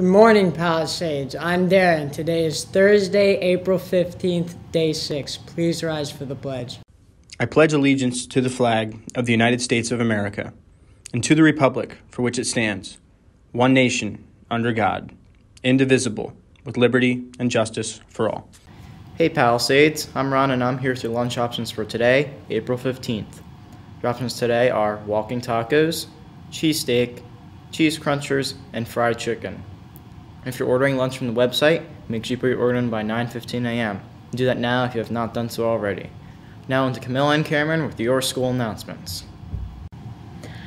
Good morning, Palisades. I'm Darren. Today is Thursday, April 15th, day 6. Please rise for the pledge. I pledge allegiance to the flag of the United States of America and to the republic for which it stands, one nation, under God, indivisible, with liberty and justice for all. Hey Palisades, I'm Ron and I'm here with your lunch options for today, April 15th. Your options today are walking tacos, cheesesteak, cheese crunchers, and fried chicken. If you're ordering lunch from the website, make sure you put your order in by 9:15 a.m. Do that now if you have not done so already. Now into Camilla and Cameron with your school announcements.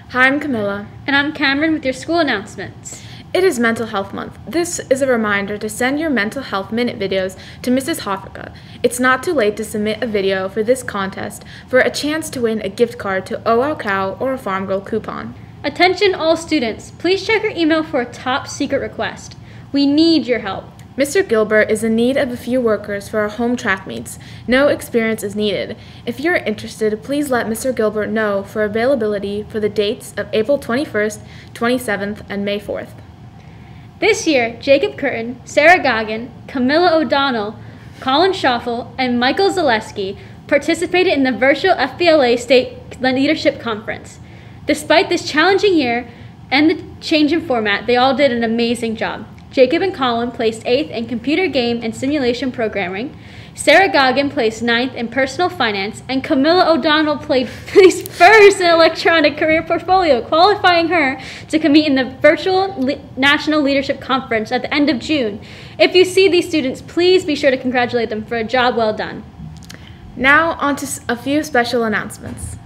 Hi, I'm Camilla. And I'm Cameron with your school announcements. It is Mental Health Month. This is a reminder to send your mental health minute videos to Mrs. Hoffica. It's not too late to submit a video for this contest for a chance to win a gift card to OL Cow or a Farm Girl coupon. Attention all students, please check your email for a top secret request. We need your help. Mr. Gilbert is in need of a few workers for our home track meets. No experience is needed. If you're interested, please let Mr. Gilbert know for availability for the dates of April 21st, 27th, and May 4th. This year, Jacob Curtin, Sarah Goggin, Camilla O'Donnell, Colin Schoffel, and Michael Zaleski participated in the virtual FBLA State Leadership Conference. Despite this challenging year and the change in format, they all did an amazing job. Jacob and Colin placed 8th in computer game and simulation programming. Sarah Goggin placed ninth in personal finance, and Camilla O'Donnell played placed first in electronic career portfolio, qualifying her to compete in the virtual Le- national leadership conference at the end of June. If you see these students, please be sure to congratulate them for a job well done. Now, on to a few special announcements.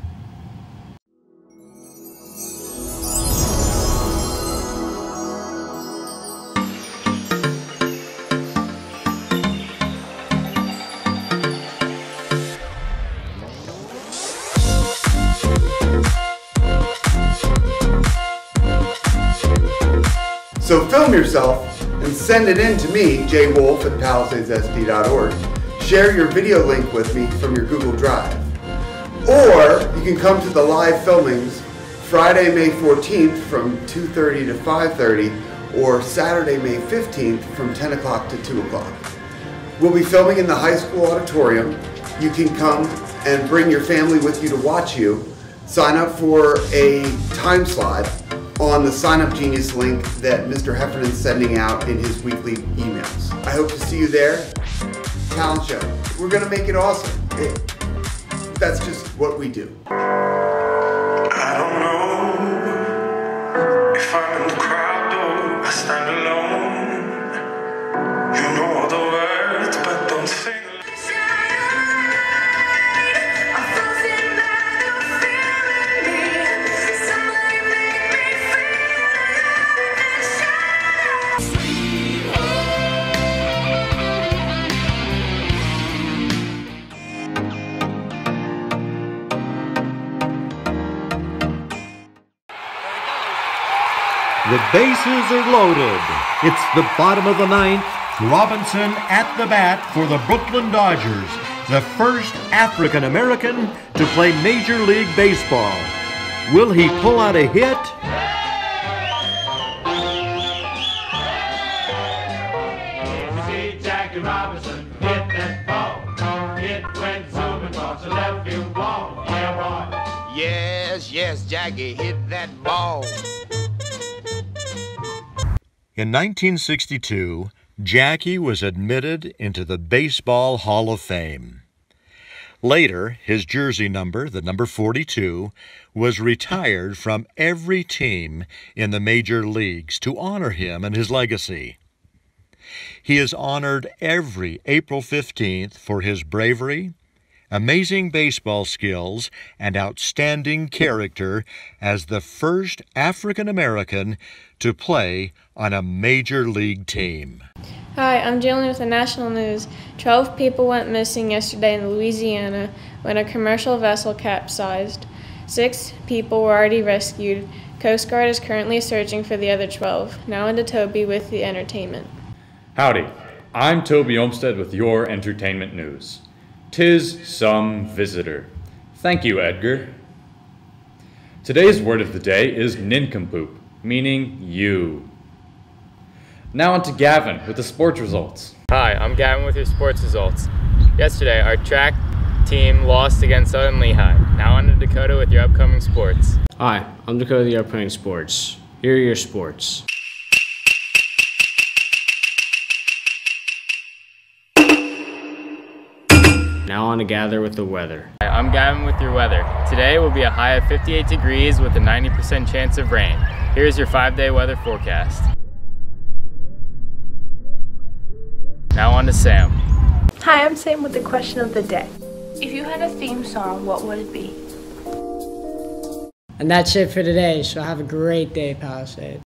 So film yourself and send it in to me, jwolf at palisadessd.org. Share your video link with me from your Google Drive. Or you can come to the live filmings Friday, May 14th from 2.30 to 5.30 or Saturday, May 15th from 10 o'clock to 2 o'clock. We'll be filming in the high school auditorium. You can come and bring your family with you to watch you. Sign up for a time slot on the Sign Up Genius link that Mr. Heffernan's sending out in his weekly emails. I hope to see you there. Talent show. We're gonna make it awesome. It, that's just what we do. I don't know if I'm in the crowd I stand alone. The bases are loaded. It's the bottom of the ninth. Robinson at the bat for the Brooklyn Dodgers, the first African American to play Major League Baseball. Will he pull out a hit? See Jackie Robinson hit that ball. It went zooming across the left field wall. Yeah, boy. Yes, yes, Jackie hit that ball. In 1962, Jackie was admitted into the Baseball Hall of Fame. Later, his jersey number, the number 42, was retired from every team in the major leagues to honor him and his legacy. He is honored every April 15th for his bravery, amazing baseball skills, and outstanding character as the first African American to play on a major league team. Hi, I'm Jalen with the National News. Twelve people went missing yesterday in Louisiana when a commercial vessel capsized. Six people were already rescued. Coast Guard is currently searching for the other 12. Now into Toby with the entertainment. Howdy, I'm Toby Olmsted with your entertainment news. Tis some visitor. Thank you, Edgar. Today's word of the day is nincompoop, meaning you. Now on to Gavin with the sports results. Hi, I'm Gavin with your sports results. Yesterday, our track team lost against Southern Lehigh. Now on to Dakota with your upcoming sports. Hi, I'm Dakota with the Upcoming Sports. Here are your sports. Now on to gather with the weather. Hi, I'm Gavin with your weather. Today will be a high of 58 degrees with a 90% chance of rain. Here's your five day weather forecast. Now on to Sam. Hi, I'm Sam with the question of the day. If you had a theme song, what would it be? And that's it for today, so have a great day, Palisade.